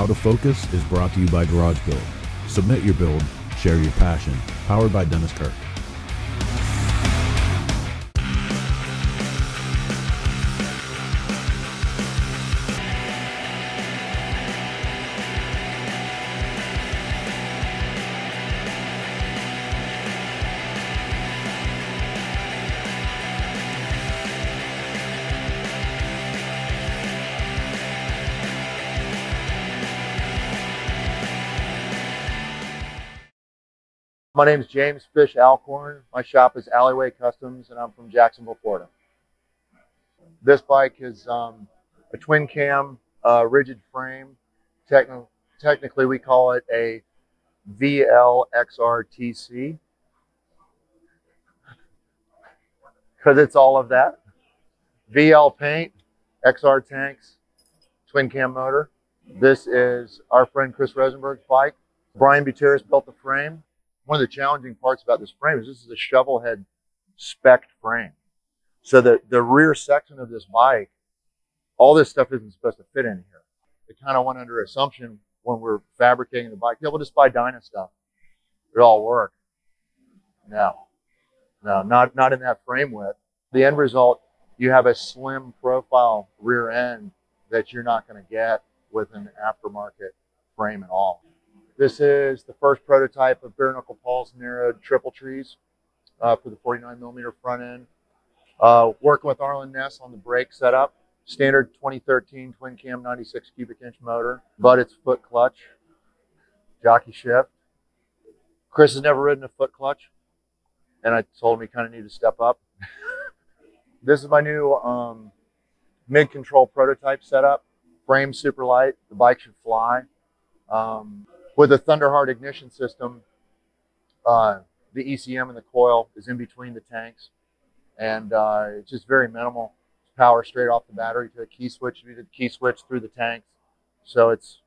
Out of Focus is brought to you by Garage Build. Submit your build, share your passion. Powered by Dennis Kirk. My name is James Fish Alcorn. My shop is Alleyway Kustoms, and I'm from Jacksonville, Florida. This bike is um, a twin cam, uh, rigid frame. Techn- technically, we call it a VLXRTC because it's all of that. VL paint, XR tanks, twin cam motor. This is our friend Chris Rosenberg's bike. Brian Buteris built the frame one of the challenging parts about this frame is this is a shovel head spec frame. So the, the rear section of this bike, all this stuff isn't supposed to fit in here. It kind of went under assumption when we're fabricating the bike, yeah, we'll just buy Dyna stuff. It'll all work. No, no, not, not in that frame width. The end result, you have a slim profile rear end that you're not going to get with an aftermarket frame at all. This is the first prototype of bare knuckle pulse narrowed triple trees uh, for the 49 millimeter front end. Uh, working with Arlen Ness on the brake setup. Standard 2013 twin cam 96 cubic inch motor, but it's foot clutch, jockey shift. Chris has never ridden a foot clutch, and I told him he kind of needed to step up. this is my new um, mid control prototype setup. Frame super light. The bike should fly. Um, with a Thunderheart ignition system, uh, the ECM and the coil is in between the tanks, and uh, it's just very minimal. Power straight off the battery to a key switch. We did key switch through the tanks, so it's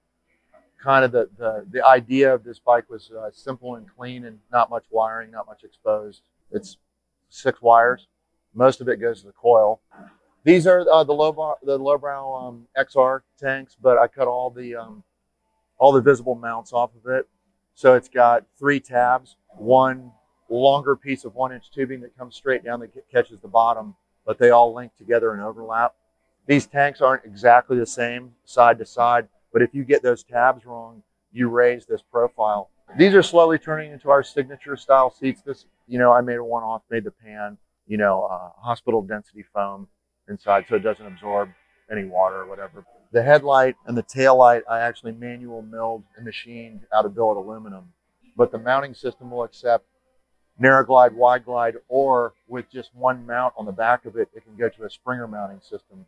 kind of the the, the idea of this bike was uh, simple and clean and not much wiring, not much exposed. It's six wires. Most of it goes to the coil. These are uh, the low bar, the lowbrow um, XR tanks, but I cut all the um, all the visible mounts off of it. So it's got three tabs, one longer piece of one inch tubing that comes straight down that catches the bottom, but they all link together and overlap. These tanks aren't exactly the same side to side, but if you get those tabs wrong, you raise this profile. These are slowly turning into our signature style seats. This, you know, I made a one off, made the pan, you know, uh, hospital density foam inside so it doesn't absorb any water or whatever. The headlight and the tail light I actually manual milled and machined out of billet aluminum. But the mounting system will accept narrow glide, wide glide, or with just one mount on the back of it, it can go to a Springer mounting system.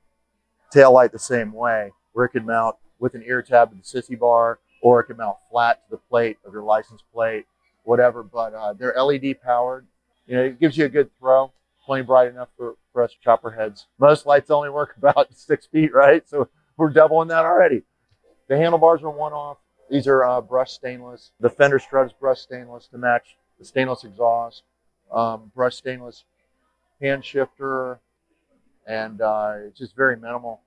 Tail light the same way, where it can mount with an ear tab to the sissy bar, or it can mount flat to the plate of your license plate, whatever. But uh, they're LED powered. You know, it gives you a good throw, plenty bright enough for, for us chopper heads. Most lights only work about six feet, right? So we're doubling that already. The handlebars are one off. These are uh, brushed stainless. The fender struts brushed stainless to match the stainless exhaust. Um, brushed stainless hand shifter, and uh, it's just very minimal.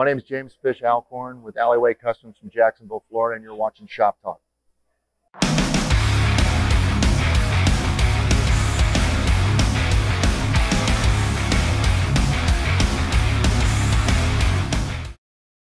My name is James Fish Alcorn with Alleyway Kustoms from Jacksonville, Florida, and you're watching Shop Talk.